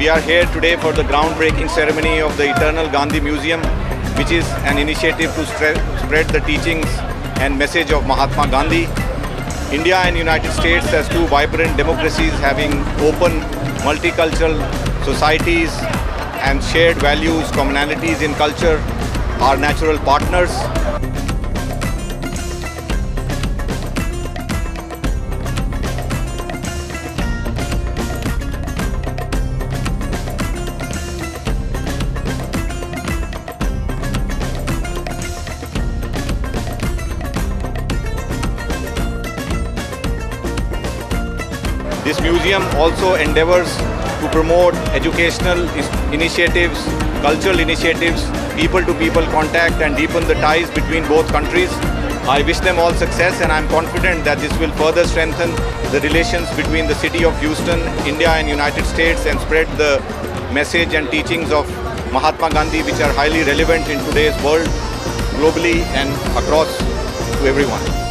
We are here today for the groundbreaking ceremony of the Eternal Gandhi Museum, which is an initiative to spread the teachings and message of Mahatma Gandhi. India and United States as two vibrant democracies having open multicultural societies and shared values, commonalities in culture are natural partners. This museum also endeavors to promote educational initiatives, cultural initiatives, people-to-people -people contact and deepen the ties between both countries. I wish them all success and I'm confident that this will further strengthen the relations between the city of Houston, India and United States and spread the message and teachings of Mahatma Gandhi which are highly relevant in today's world globally and across to everyone.